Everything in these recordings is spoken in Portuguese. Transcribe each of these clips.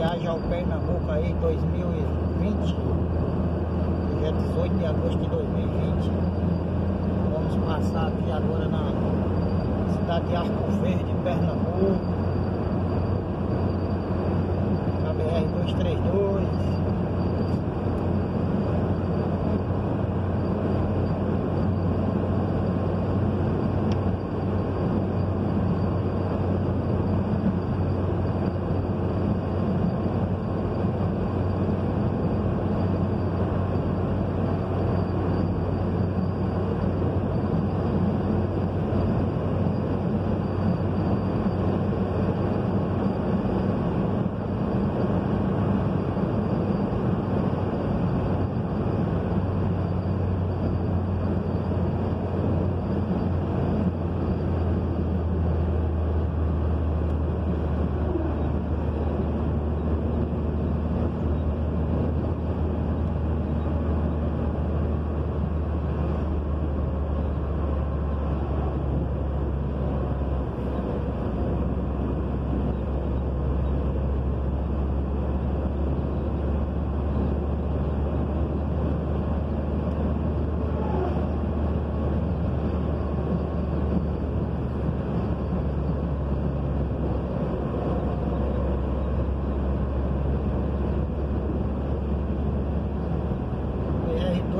viagem ao Pernambuco aí 2020, dia 18 de agosto de 2020. Vamos passar aqui agora na cidade de Arco Verde, Pernambuco. Na BR 232.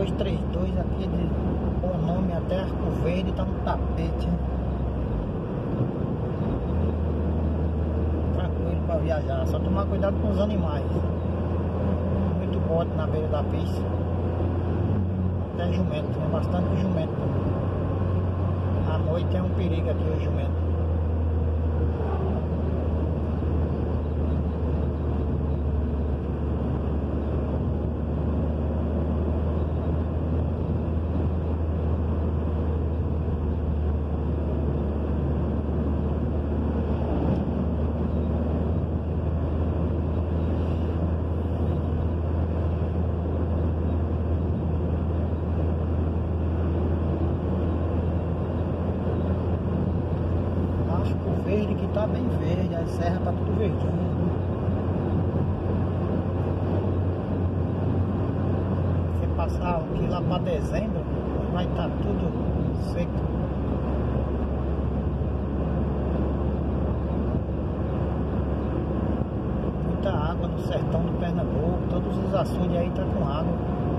BR-232 aqui de bom nome até Arco Verde, tá no tapete. Tranquilo para viajar, só tomar cuidado com os animais. Muito bote na beira da pista. Até jumento, tem bastante jumento. À noite é um perigo aqui o jumento. Arco Verde que tá bem verde, a serra tá tudo verdinho. Se passar aqui lá para dezembro, vai estar tá tudo seco. Muita água no sertão do Pernambuco, todos os açudes aí tá com água.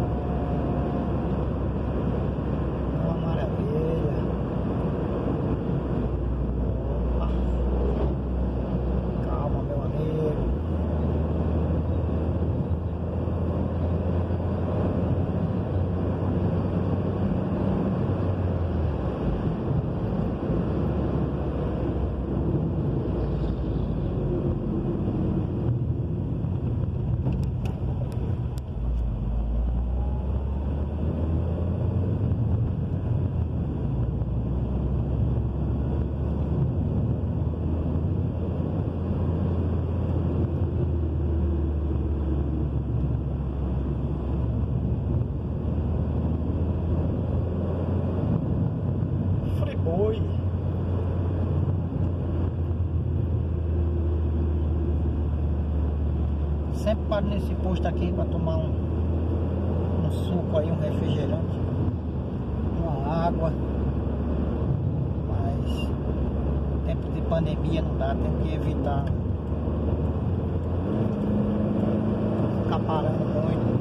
Sempre paro nesse posto aqui para tomar um, um suco aí, um refrigerante, uma água. Mas tempo de pandemia não dá, tem que evitar ficar parando muito.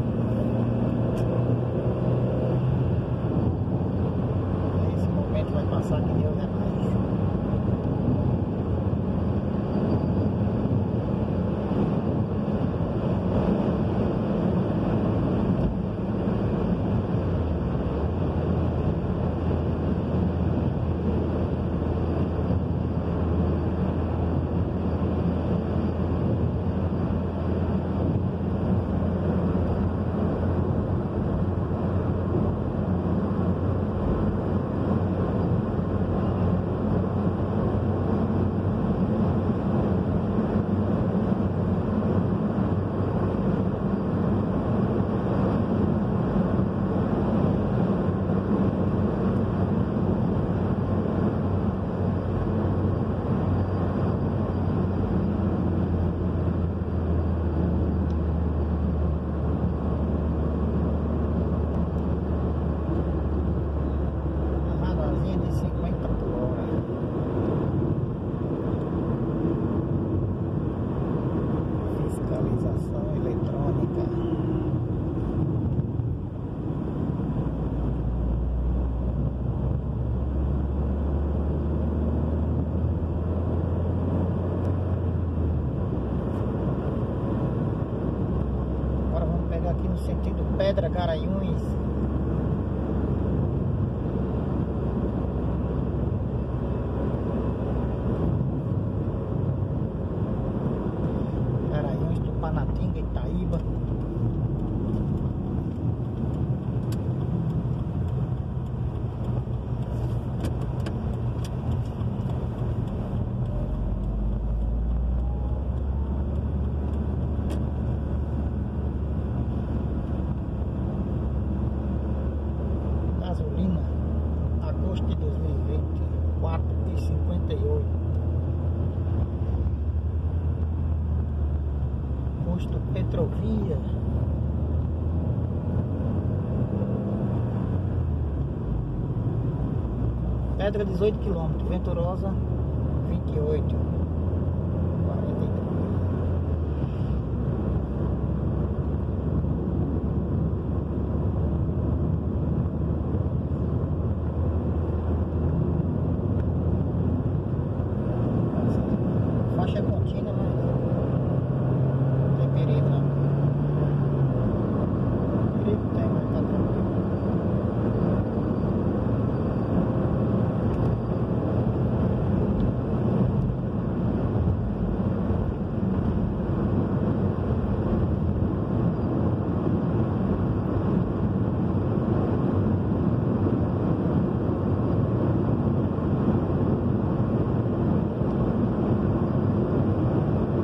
Pedra Garanhuns. Garanhuns, Tupanatinga, Itaíba. Gasolina, agosto de 2020, 4 e 58. Petrovia. Pedra 18 km, Venturosa 28. 43. Faixa contínua, mas não tem perigo não. Perigo tem, mas tá tranquilo.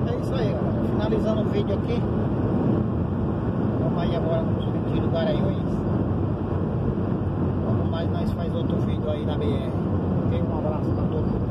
É isso aí. Finalizando o vídeo aqui. Vamos aí agora no sentido Garanhuns. Logo mais nós faz outro vídeo aí na BR. Um abraço pra todo mundo.